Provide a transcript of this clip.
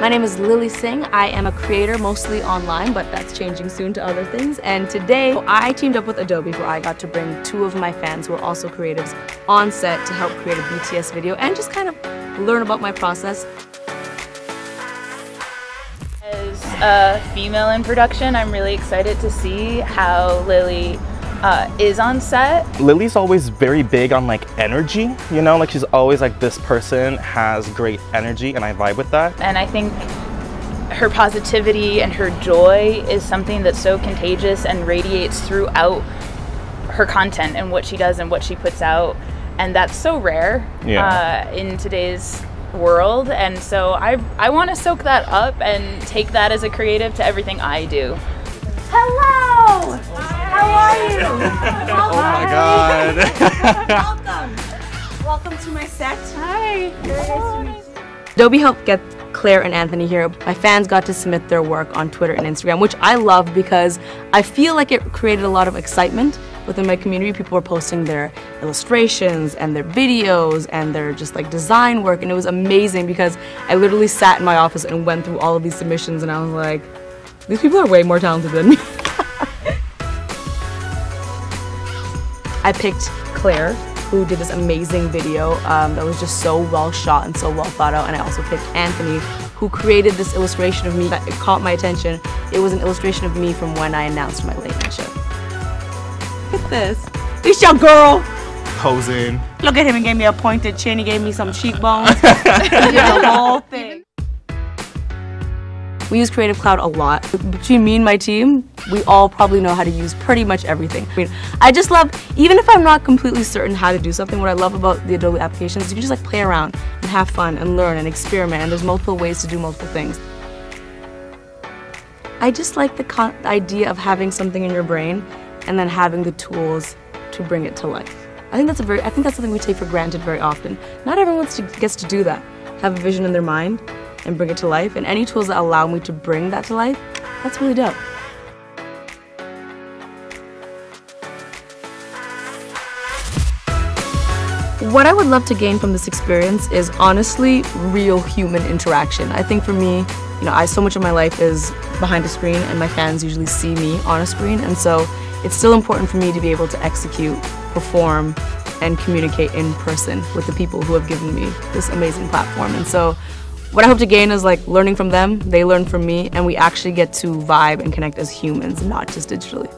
My name is Lilly Singh. I am a creator mostly online, but that's changing soon to other things. And today I teamed up with Adobe where I got to bring two of my fans who are also creatives on set to help create a BTS video and just kind of learn about my process. As a female in production, I'm really excited to see how Lilly uh, is on set. Lilly's always very big on like energy, you know, like she's always like this person has great energy and I vibe with that. And I think her positivity and her joy is something that's so contagious and radiates throughout her content and what she does and what she puts out. And that's so rare yeah. uh, in today's world. And so I, I want to soak that up and take that as a creative to everything I do. Hello! Welcome. Welcome to my set. Hi. Very nice to meet you. Adobe helped get Claire and Anthony here. My fans got to submit their work on Twitter and Instagram, which I love because I feel like it created a lot of excitement within my community. People were posting their illustrations and their videos and their just like design work, and it was amazing because I literally sat in my office and went through all of these submissions, and I was like, these people are way more talented than me. I picked Claire, who did this amazing video um, that was just so well shot and so well thought out. And I also picked Anthony, who created this illustration of me that caught my attention. It was an illustration of me from when I announced my late night show. Look at this. It's your girl. Posing. Look at him, he gave me a pointed chin, he gave me some cheekbones. he did the whole thing. We use Creative Cloud a lot. Between me and my team, we all probably know how to use pretty much everything. I mean, I just love, even if I'm not completely certain how to do something, what I love about the Adobe applications is you can just like play around and have fun and learn and experiment and there's multiple ways to do multiple things. I just like the idea of having something in your brain and then having the tools to bring it to life. I think that's a very, I think that's something we take for granted very often. Not everyone gets to do that. Have a vision in their mind and bring it to life. And any tools that allow me to bring that to life, that's really dope. What I would love to gain from this experience is honestly real human interaction. I think for me, you know, I so much of my life is behind a screen and my fans usually see me on a screen and so it's still important for me to be able to execute, perform, and communicate in person with the people who have given me this amazing platform. And so what I hope to gain is like learning from them, they learn from me, and we actually get to vibe and connect as humans, not just digitally.